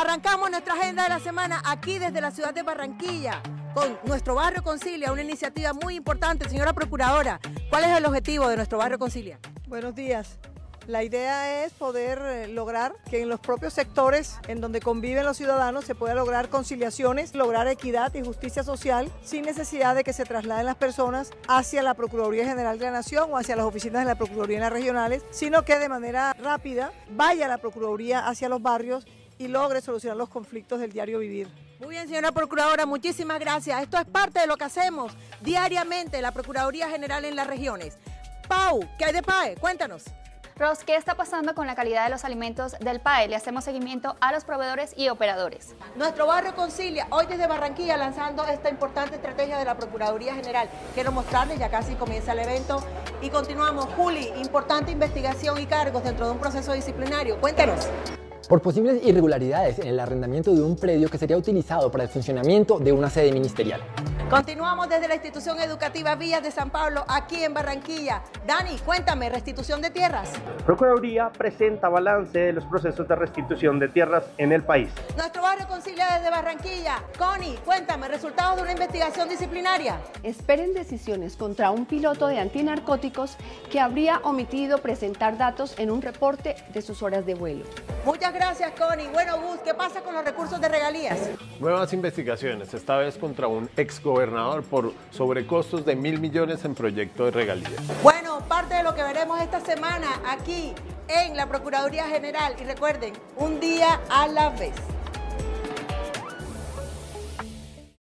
Arrancamos nuestra agenda de la semana aquí desde la ciudad de Barranquilla con nuestro barrio Concilia, una iniciativa muy importante. Señora Procuradora, ¿cuál es el objetivo de nuestro barrio Concilia? Buenos días. La idea es poder eh, lograr que en los propios sectores en donde conviven los ciudadanos se pueda lograr conciliaciones, lograr equidad y justicia social sin necesidad de que se trasladen las personas hacia la Procuraduría General de la Nación o hacia las oficinas de la Procuraduría en las regionales, sino que de manera rápida vaya la Procuraduría hacia los barrios y logre solucionar los conflictos del diario vivir. Muy bien, señora Procuradora, muchísimas gracias. Esto es parte de lo que hacemos diariamente la Procuraduría General en las regiones. Pau, ¿qué hay de PAE? Cuéntanos. Ros, ¿qué está pasando con la calidad de los alimentos del PAE? Le hacemos seguimiento a los proveedores y operadores. Nuestro barrio Concilia, hoy desde Barranquilla, lanzando esta importante estrategia de la Procuraduría General. Quiero mostrarles, ya casi comienza el evento. Y continuamos. Juli, importante investigación y cargos dentro de un proceso disciplinario. Cuéntanos por posibles irregularidades en el arrendamiento de un predio que sería utilizado para el funcionamiento de una sede ministerial. Continuamos desde la institución educativa Villas de San Pablo, aquí en Barranquilla. Dani, cuéntame, restitución de tierras. Procuraduría presenta balance de los procesos de restitución de tierras en el país. Nuestro barrio concilia desde Barranquilla. Connie, cuéntame, resultados de una investigación disciplinaria. Esperen decisiones contra un piloto de antinarcóticos que habría omitido presentar datos en un reporte de sus horas de vuelo. Muchas gracias, Connie. Bueno, Gus, ¿qué pasa con los recursos de regalías? Nuevas investigaciones, esta vez contra un ex gobernador por sobrecostos de mil millones en proyecto de regalías. Bueno, parte de lo que veremos esta semana aquí en la Procuraduría General. Y recuerden, un día a la vez.